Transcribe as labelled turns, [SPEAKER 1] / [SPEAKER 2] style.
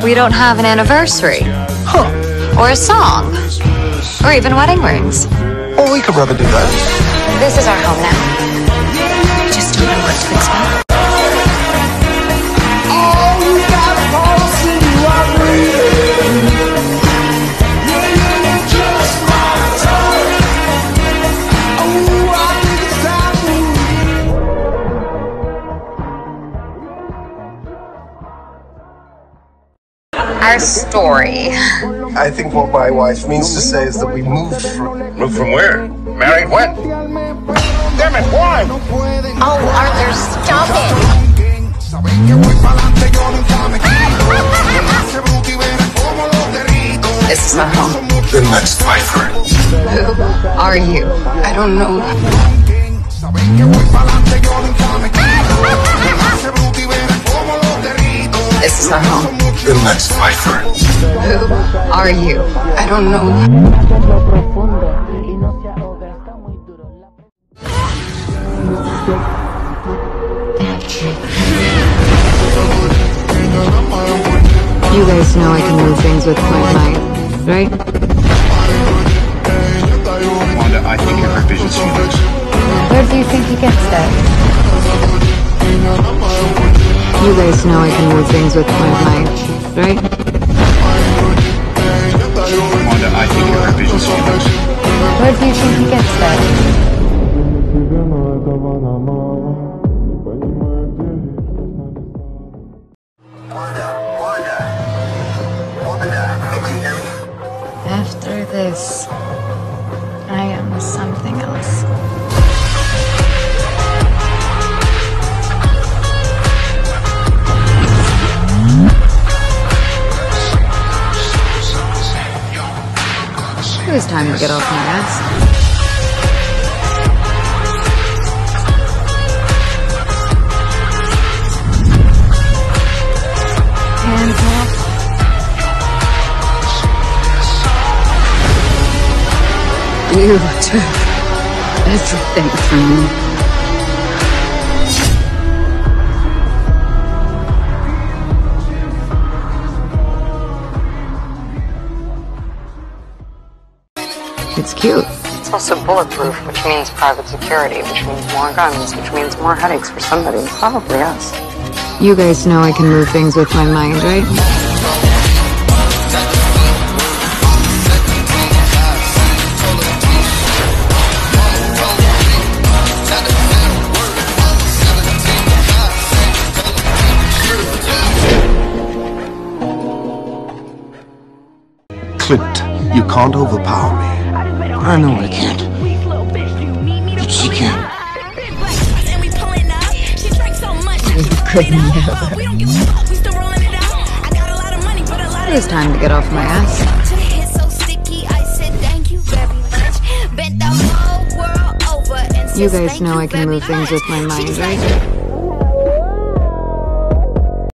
[SPEAKER 1] We don't have an anniversary.
[SPEAKER 2] Huh.
[SPEAKER 1] Or a song. Or even wedding rings.
[SPEAKER 2] Well, we could rub a do that.
[SPEAKER 1] This is our home now. We just don't know what to expect. Our story.
[SPEAKER 2] I think what my wife means to say is that we moved from.
[SPEAKER 3] Moved from where? Married when? Damn it, why?
[SPEAKER 1] Oh, Arthur, stop it. This is our home.
[SPEAKER 2] Then let's fight for it.
[SPEAKER 1] Who are you?
[SPEAKER 4] I don't know.
[SPEAKER 1] This is our home.
[SPEAKER 2] Then let's fight.
[SPEAKER 1] Who are you?
[SPEAKER 4] I don't know.
[SPEAKER 5] You guys know I can move things with my mind, right?
[SPEAKER 3] Wanda, I think your vision's huge.
[SPEAKER 1] Where do you think he gets that?
[SPEAKER 5] You guys know I can move things with my mind, right?
[SPEAKER 3] Wanda, I think your vision's huge.
[SPEAKER 1] Where do you think he gets that? After this, I am something else.
[SPEAKER 5] It was time to get off my ass. You took everything from me. It's cute.
[SPEAKER 4] It's also bulletproof, which means private security, which means more guns, which means more headaches for somebody. Probably us.
[SPEAKER 5] You guys know I can move things with my mind, right?
[SPEAKER 2] Clint, you can't overpower me.
[SPEAKER 6] I know I can't. But she can.
[SPEAKER 5] could never. It was time to get off my ass. You guys know I can move things with my mind, right?